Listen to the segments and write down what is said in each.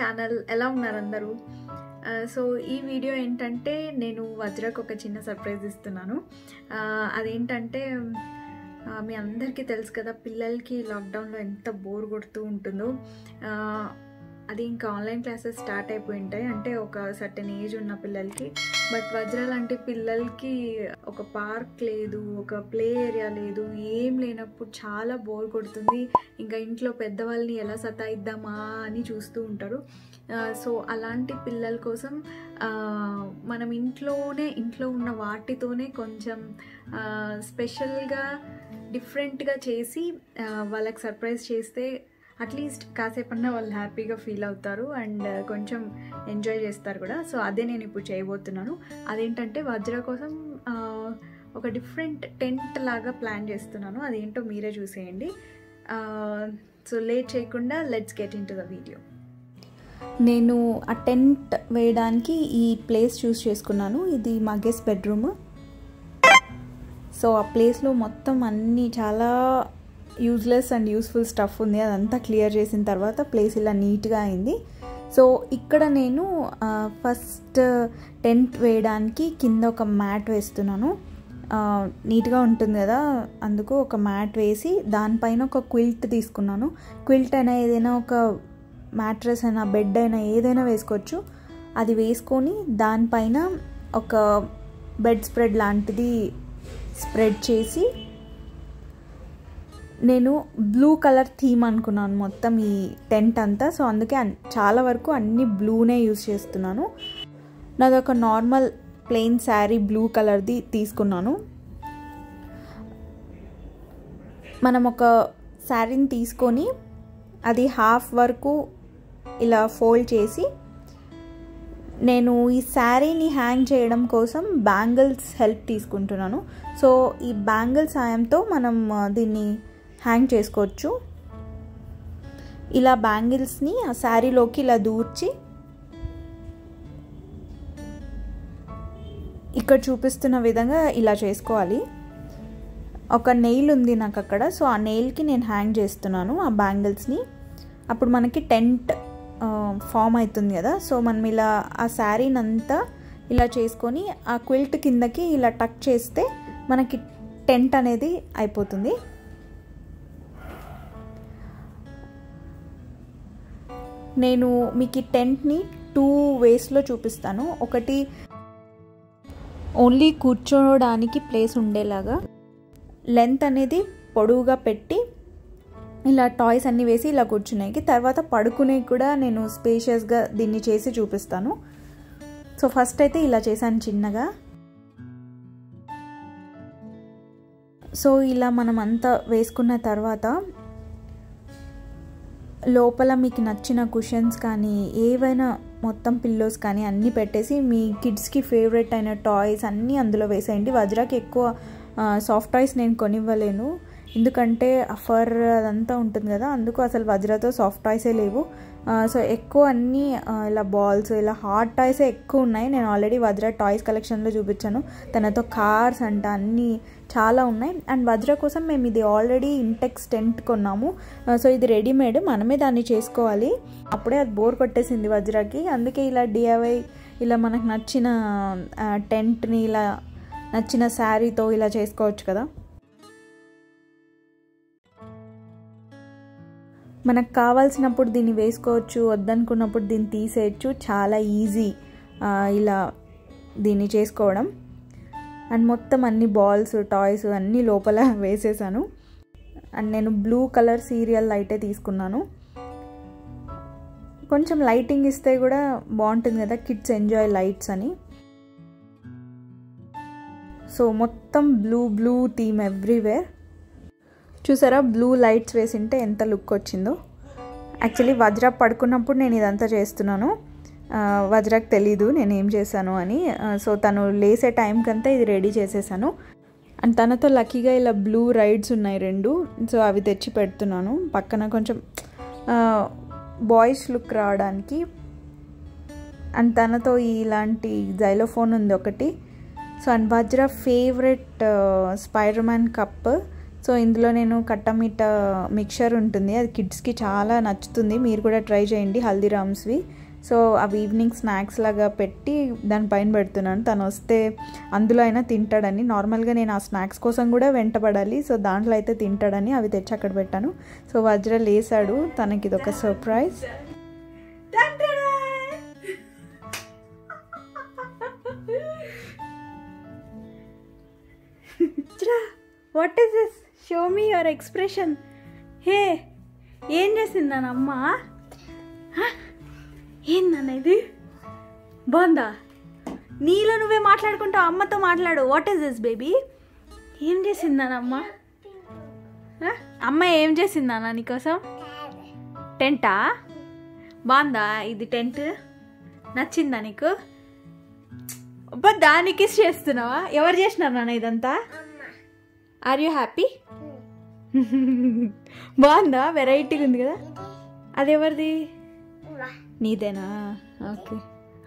Channel ఎలా ఉన్నారు అందరూ? సో ఈ వీడియో ఏంటంటే నేను వజ్రకు ఒక చిన్న సర్ప్రైజ్ ఇస్తున్నాను. ఆ, అదేంటంటే ఆ, మీ అందరికీ తెలుసు కదా పిల్లలకి లాక్డౌన్లో ఎంత బోర్ కొడుతూ ఉంటుందో. అది ఇంకా ఆన్లైన్ క్లాసెస్ స్టార్ట్ అయిపోయి ఉంటాయి అంటే ఒక సర్టెన్ ఏజ్ ఉన్న పిల్లలకి. బట్ వజ్ర లాంటి పిల్లలకి ఒక పార్క్ లేదు ఒక ప్లే ఏరియా లేదు ఏం లేనప్పుడు చాలా బోర్ కొడుతుంది. ఇంకా ఇంట్లో పెద్దవాళ్ళని ఎలా సతాయిద్దామా అని చూస్తూ ఉంటారు. సో అలాంటి పిల్లల కోసం మనం ఇంట్లోనే ఇంట్లో ఉన్న వాటితోనే కొంచెం స్పెషల్గా డిఫరెంట్గా చేసి వాళ్ళకి సర్ప్రైజ్ చేస్తే అట్లీస్ట్ కాసేపన్నా వాళ్ళు హ్యాపీగా ఫీల్ అవుతారు అండ్ uh, కొంచెం ఎంజాయ్ చేస్తారు కూడా. సో అదే నేను ఇప్పుడు చేయబోతున్నాను. అదేంటంటే వజ్ర కోసం uh, ఒక డిఫరెంట్ టెంట్ లాగా ప్లాన్ చేస్తున్నాను. అదేంటో మీరే చూసేయండి. Uh, సో లేట్ చేయకుండా let's get into the video. నేను ఆ టెంట్ వేయడానికి ఈ ప్లేస్ చూస్ చేసుకున్నాను. ఇది మా గెస్ట్ బెడ్రూమ్. సో ఆ ప్లేస్లో మొత్తం అన్నీ చాలా యూజ్లెస్ అండ్ యూస్ఫుల్ స్టఫ్ ఉంది. అదంతా క్లియర్ చేసిన తర్వాత ప్లేస్ ఇలా నీట్గా అయింది. సో ఇక్కడ నేను ఫస్ట్ టెంట్ వేయడానికి కింద ఒక మ్యాట్ వేస్తున్నాను. నీట్గా ఉంటుంది కదా అందుకు ఒక మ్యాట్ వేసి దానిపైన ఒక క్విల్ట్ తీసుకున్నాను. క్విల్ట్ అయినా ఏదైనా ఒక మ్యాట్రెస్ అయినా బెడ్ అయినా ఏదైనా వేసుకోవచ్చు. అది వేసుకొని దానిపైన ఒక బెడ్ స్ప్రెడ్ లాంటిది స్ప్రెడ్ చేసి నేను బ్లూ కలర్ థీమ్ అనుకున్నాను మొత్తం ఈ టెంట్ అంతా. సో అందుకే చాలా వరకు అన్ని బ్లూనే యూజ్ చేస్తున్నాను. నాది ఒక నార్మల్ ప్లెయిన్ శారీ బ్లూ కలర్ది తీసుకున్నాను. మనం ఒక శారీని తీసుకొని అది హాఫ్ వరకు ఇలా ఫోల్డ్ చేసి నేను ఈ శారీని హ్యాంగ్ చేయడం కోసం బ్యాంగిల్స్ హెల్ప్ తీసుకుంటున్నాను. సో ఈ బ్యాంగిల్ సాయంతో మనం దీన్ని హ్యాంగ్ చేసుకోవచ్చు. ఇలా బ్యాంగిల్స్ని ఆ శారీలోకి ఇలా దూర్చి ఇక్కడ చూపిస్తున్న విధంగా ఇలా చేసుకోవాలి. ఒక నెయిల్ ఉంది నాకు అక్కడ సో ఆ నెయిల్కి నేను హ్యాంగ్ చేస్తున్నాను ఆ బ్యాంగిల్స్ని. అప్పుడు మనకి టెంట్ ఫామ్ అవుతుంది కదా సో మనం ఇలా ఆ శారీని అంతా ఇలా చేసుకొని ఆ క్విల్ట్ కిందకి ఇలా టక్ చేస్తే మనకి టెంట్ అనేది అయిపోతుంది. నేను మీకు ఈ టెంట్ని టూ వేస్లో చూపిస్తాను. ఒకటి ఓన్లీ కూర్చోడానికి ప్లేస్ ఉండేలాగా. లెంత్ అనేది పొడవుగా పెట్టి ఇలా టాయ్స్ అన్నీ వేసి ఇలా కూర్చునేకి తర్వాత పడుకునే కూడా నేను స్పేషియస్గా దీన్ని చేసి చూపిస్తాను. సో ఫస్ట్ అయితే ఇలా చేశాను చిన్నగా. సో ఇలా మనం అంతా వేసుకున్న తర్వాత లోపల మీకు నచ్చిన కుషన్స్ కానీ ఏవైనా మొత్తం పిల్లోస్ కానీ అన్నీ పెట్టేసి మీ కిడ్స్కి ఫేవరెట్ అయిన టాయ్స్ అన్నీ అందులో వేసేయండి. వజ్రాకి ఎక్కువ సాఫ్ట్ టాయ్స్ నేను కొనివ్వలేను. ఎందుకంటే ఫర్ అదంతా ఉంటుంది కదా అందుకు అసలు వజ్రతో సాఫ్ట్ టాయ్సే లేవు. సో ఎక్కువ అన్నీ ఇలా బాల్స్ ఇలా హార్డ్ టాయ్సే ఎక్కువ ఉన్నాయి. నేను ఆల్రెడీ వజ్ర టాయ్స్ కలెక్షన్లో చూపించాను. తనతో కార్స్ అంట అన్నీ చాలా ఉన్నాయి. అండ్ వజ్ర కోసం మేము ఇది ఆల్రెడీ ఇంటెక్స్ టెంట్ కొన్నాము. సో ఇది రెడీమేడ్ మనమే దాన్ని చేసుకోవాలి. అప్పుడే అది బోర్ కొట్టేసింది వజ్రకి. అందుకే ఇలా డిఐవై ఇలా మనకు నచ్చిన టెంట్ని ఇలా నచ్చిన శారీతో ఇలా చేసుకోవచ్చు కదా. మనకు కావాల్సినప్పుడు దీన్ని వేసుకోవచ్చు వద్దనుకున్నప్పుడు దీన్ని తీసేయచ్చు. చాలా ఈజీ ఇలా దీన్ని చేసుకోవడం. అండ్ మొత్తం అన్ని బాల్స్ టాయ్స్ అన్నీ లోపల వేసేసాను. అండ్ నేను బ్లూ కలర్ సీరియల్ లైటే తీసుకున్నాను. కొంచెం లైటింగ్ ఇస్తే కూడా బాగుంటుంది కదా కిడ్స్ ఎంజాయ్ లైట్స్ అని. సో మొత్తం బ్లూ బ్లూ థీమ్ ఎవ్రీవేర్. చూసారా? బ్లూ లైట్స్ వేసింటే ఎంత లుక్ వచ్చిందో. యాక్చువల్లీ వజ్ర పడుకున్నప్పుడు నేను ఇదంతా చేస్తున్నాను. వజ్రకు తెలీదు నేను ఏం చేశాను అని. సో తను లేసే టైంకంతా ఇది రెడీ చేసేసాను. అండ్ తనతో లక్కీగా ఇలా బ్లూ రైడ్స్ ఉన్నాయి రెండు. సో అవి తెచ్చి పెడుతున్నాను. పక్కన కొంచెం బాయ్స్ లుక్ రావడానికి. అండ్ తనతో ఇలాంటి జైలోఫోన్ ఉంది ఒకటి. So and Vajra favourite Spider Man cup so ఇందులో నేను కట్టమిట్ట మిక్చర్ ఉంటుంది. అది కిడ్స్కి చాలా నచ్చుతుంది. మీరు కూడా ట్రై చేయండి హల్దీరామ్స్వి. సో అవి ఈవినింగ్ స్నాక్స్ లాగా పెట్టి దానిపైన పెడుతున్నాను. తను వస్తే అందులో అయినా తింటాడని. నార్మల్గా నేను ఆ స్నాక్స్ కోసం కూడా వెంటపడాలి. సో దాంట్లో అయితే తింటాడని అవి తెచ్చి అక్కడ పెట్టాను. సో వజ్ర లేసాడు. తనకి ఇది ఒక surprise what is this show me your expression hey ఏం చేసిందానమ్మ ఏందన్న ఇది? బాగుందా? నీలో నువ్వే మాట్లాడుకుంటావు అమ్మతో మాట్లాడు. వాట్ ఈస్ దిస్ బేబీ ఏం చేసిందానమ్మ? అమ్మ? ఏం చేసిందానా నీకోసం? టెంటా? బాగుందా? ఇది టెంట్? నచ్చిందా నీకు? అబ్బా దానికి చేస్తున్నావా? ఎవరు చేసినారు నాన్న ఇదంతా? ఆర్ యూ హ్యాపీ బాగుందా? వెరైటీగా ఉంది కదా? అది ఎవరిది నీదేనా? ఓకే.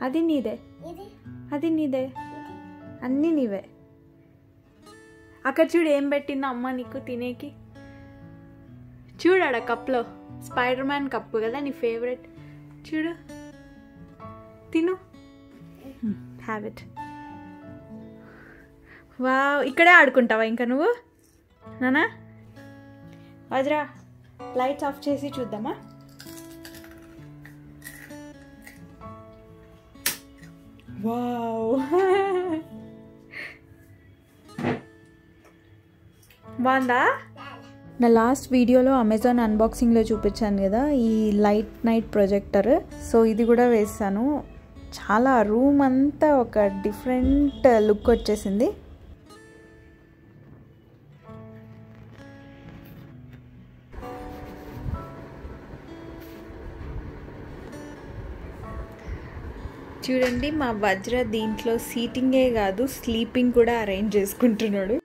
అది నీదే. అది నీదే. అన్నీ నీవే. అక్కడ చూడు ఏం పెట్టిందో అమ్మ నీకు తినేకి. చూడాడ కప్లో స్పైడర్ మ్యాన్ కప్పు కదా నీ ఫేవరెట్ చూడు. తిను. హ్యావ్ ఇట్ వా ఇక్కడే ఆడుకుంటావా ఇంకా నువ్వు? నానా? వజ్రా లైట్స్ ఆఫ్ చేసి చూద్దామా? వావ్. బాగుందా? నా లాస్ట్ వీడియోలో అమెజాన్ అన్బాక్సింగ్లో చూపించాను కదా ఈ లైట్ నైట్ ప్రొజెక్టర్. సో ఇది కూడా వేసాను. చాలా రూమ్ అంతా ఒక డిఫరెంట్ లుక్ వచ్చేసింది. చూడండి మా వజ్ర దీంట్లో సీటింగే కాదు స్లీపింగ్ కూడా అరేంజ్ చేసుకుంటున్నాడు.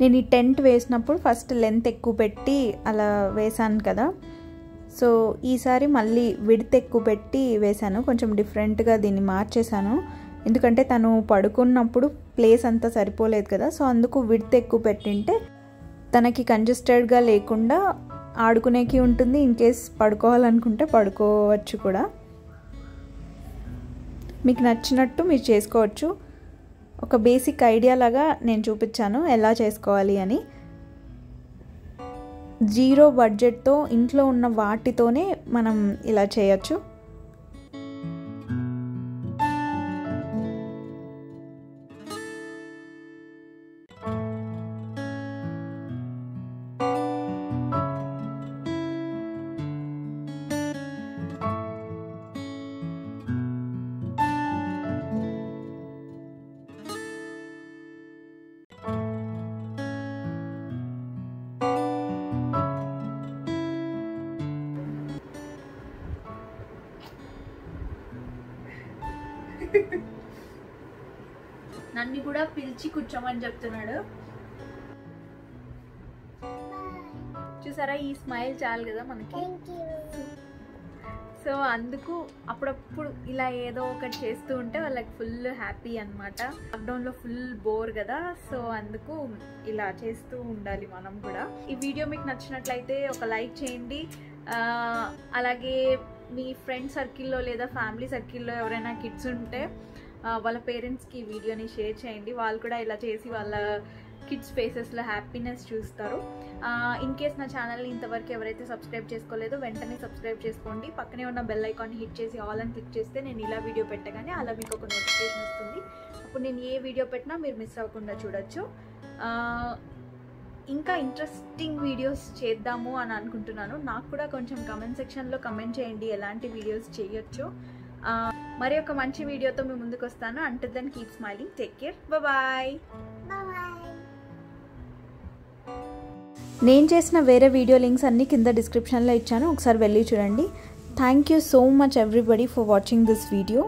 నేను ఈ టెంట్ వేసినప్పుడు ఫస్ట్ లెంత్ ఎక్కువ పెట్టి అలా వేసాను కదా. సో ఈసారి మళ్ళీ విడత్ ఎక్కువ పెట్టి వేశాను. కొంచెం డిఫరెంట్గా దీన్ని మార్చేశాను. ఎందుకంటే తను పడుకున్నప్పుడు ప్లేస్ అంతా సరిపోలేదు కదా. సో అందుకు విడత్ ఎక్కువ పెట్టింటే తనకి కంజెస్టెడ్గా లేకుండా ఆడుకునేకి ఉంటుంది. ఇన్ కేస్ పడుకోవాలనుకుంటే పడుకోవచ్చు కూడా. మీకు నచ్చినట్టు మీరు చేసుకోవచ్చు. ఒక బేసిక్ ఐడియా లాగా నేను చూపించాను. ఎలా చేసుకోవాలి అని. జీరో బడ్జెట్తో ఇంట్లో ఉన్న వాటితోనే మనం ఇలా చేయొచ్చు. నన్ను కూడా పిలిచి కూర్చోమని చెప్తున్నాడు. చూసారా ఈ స్మైల్ చాలు కదా మనకి. సో అందుకు అప్పుడప్పుడు ఇలా ఏదో ఒకటి చేస్తూ ఉంటే వాళ్ళకి ఫుల్ హ్యాపీ అనమాట లాక్డౌన్లో ఫుల్ బోర్ కదా సో అందుకు ఇలా చేస్తూ ఉండాలి మనం కూడా. ఈ వీడియో మీకు నచ్చినట్లయితే ఒక లైక్ చేయండి. అలాగే మీ ఫ్రెండ్ సర్కిల్లో లేదా ఫ్యామిలీ సర్కిల్లో ఎవరైనా కిడ్స్ ఉంటే వాళ్ళ పేరెంట్స్కి ఈ వీడియోని షేర్ చేయండి. వాళ్ళు కూడా ఇలా చేసి వాళ్ళ కిడ్స్ ఫేసెస్లో హ్యాపీనెస్ చూస్తారు. ఇన్ కేస్ నా ఛానల్ని ఇంతవరకు ఎవరైతే సబ్స్క్రైబ్ చేసుకోలేదో వెంటనే సబ్స్క్రైబ్ చేసుకోండి. పక్కనే ఉన్న బెల్ ఐకాన్ని హిట్ చేసి ఆల్ అని క్లిక్ చేస్తే నేను ఇలా వీడియో పెట్టగానే అలా మీకు ఒక నోటిఫికేషన్ వస్తుంది. అప్పుడు నేను ఏ వీడియో పెట్టినా మీరు మిస్ అవ్వకుండా చూడొచ్చు. ఇంకా ఇంట్రెస్టింగ్ వీడియోస్ చేద్దాము అని అనుకుంటున్నాను. నాకు కూడా కొంచెం కమెంట్ సెక్షన్లో కమెంట్ చేయండి ఎలాంటి వీడియోస్ చేయొచ్చు. మరి ఒక మంచి వీడియోతో మీ ముందుకు వస్తాను. అంటే then keep smiling take care bye నేను చేసిన వేరే వీడియో లింక్స్ అన్నీ కింద డిస్క్రిప్షన్లో ఇచ్చాను. ఒకసారి వెళ్ళి చూడండి. Thank you so much everybody for watching this video